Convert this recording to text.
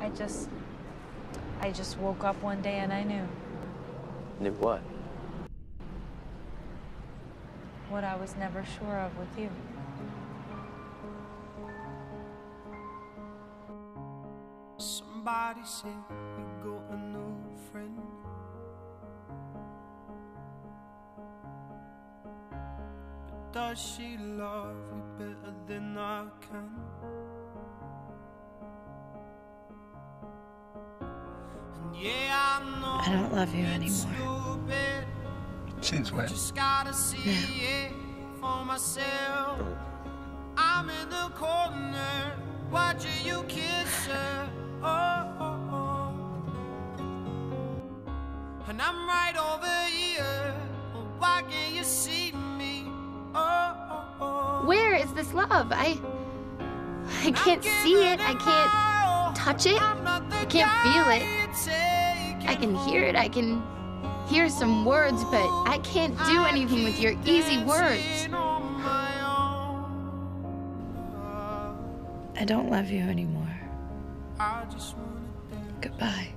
I just. I just woke up one day and I knew Knew what? what I was never sure of with you. Somebody said you got a new friend. But does she love you better than I can? I don't love you anymore. Since when? Just gotta see it for myself. I'm in the corner watching you kiss her. Oh, oh, oh. And I'm right over here. Why can't you see me? Oh, oh, oh. Where is this love? I I can't see it. I can't touch it. I can't feel it. I can hear it. I can hear some words, but I can't do anything with your easy words. I don't love you anymore. I just wanna dance. Goodbye.